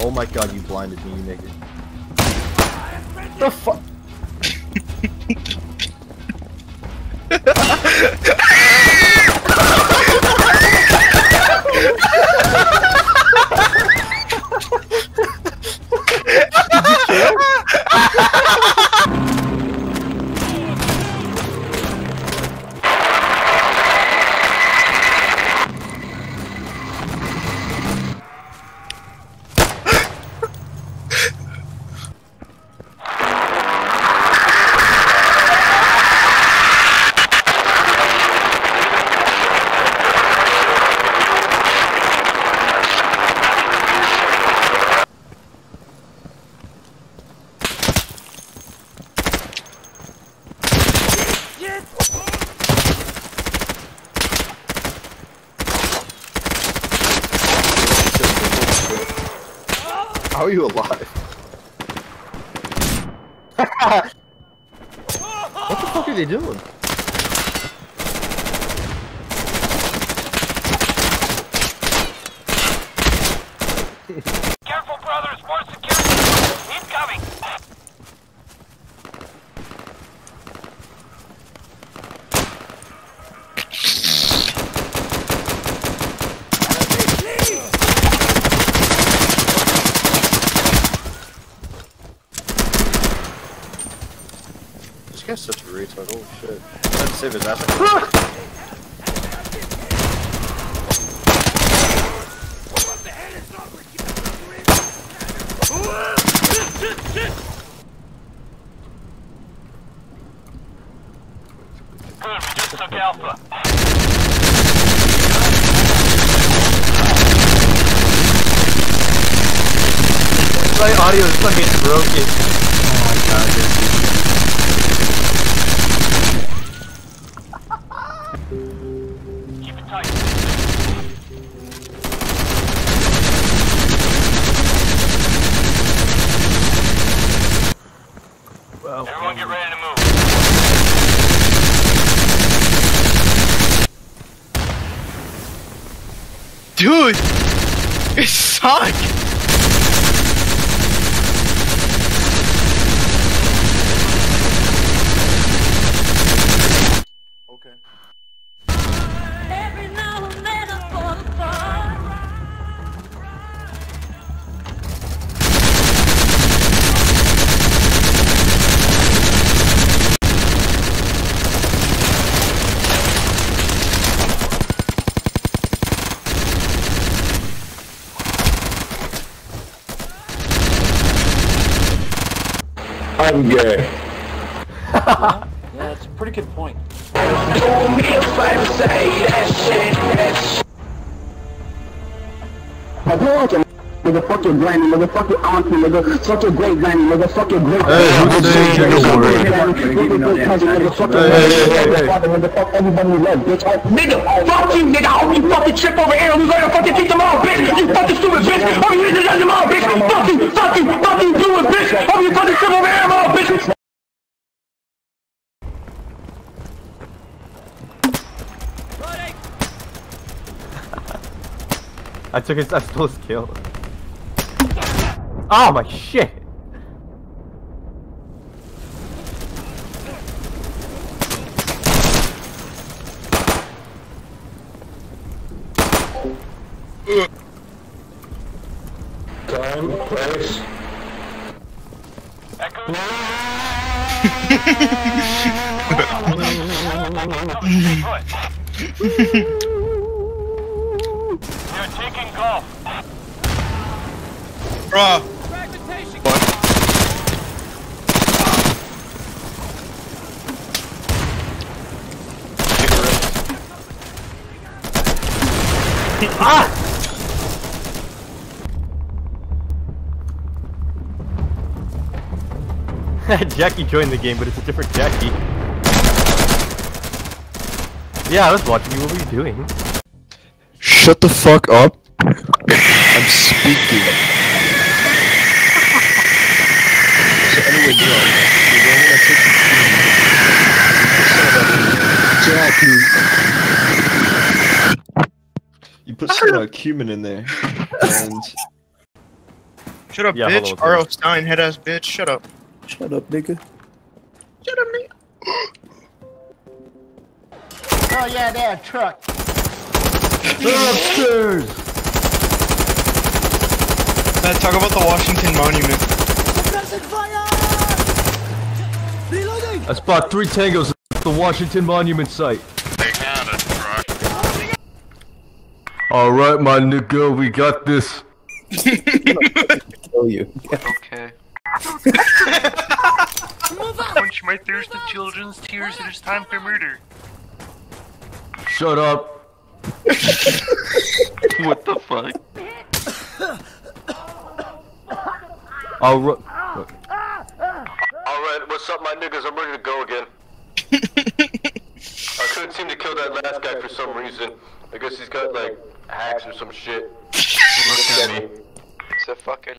Oh my god, you blinded me, you nigga. The fuck? How are you alive? what the fuck are they doing? guy's such a retard, holy shit. Let's save his ass. Good, we just took Alpha. My audio is fucking broken. Well, Everyone get ready to move. Dude! It's Sonic! okay. I'm gay. Yeah, that's a pretty good point. I told you, nigga, fuck your granny, nigga, fuck your auntie, nigga, fuck your great granny, nigga, fuck your great Hey, who's saying nigga, nigga fuck word? your cousin, nigga, fuck everybody you love, bitch. Nigga, fuck you, nigga, I hope you fucking trip over here and we gonna fucking kick them all, bitch. You fucking stupid bitch. Hope you just them all, bitch. Fuck you, fuck you, fuck you, do it, bitch. Hope you fucking trip over here and all, bitch. I took his, I stole his kill. Oh my shit! Time, place. Echo. Ah! Jackie joined the game, but it's a different Jackie. Yeah, I was watching you. What were you doing? Shut the fuck up. I'm speaking. so anyway, Neil, you're going to take the cumin. You put some uh, cumin in there, and Shut up, Yeah, bitch. hello, R.L. Stine, head ass bitch. Shut up. Shut up, nigga. Shut up, nigga. Oh yeah, that truck. Upstairs. Uh, talk about the Washington Monument. Fire! Reloading! I spot three tangos at the Washington Monument site. They found a truck. Alright, my nigga, we got this. Kill you. Okay. Quench my thirst of children's tears. It is time for murder. Shut up. What the fuck? Alright. Alright, what's up, my niggas? I'm ready to go again. I couldn't seem to kill that last guy for some reason. I guess he's got, like, hacks or some shit. He looked at me. It's a fucking